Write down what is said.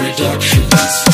reductions.